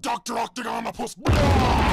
Dr. Octagon Octagonopus!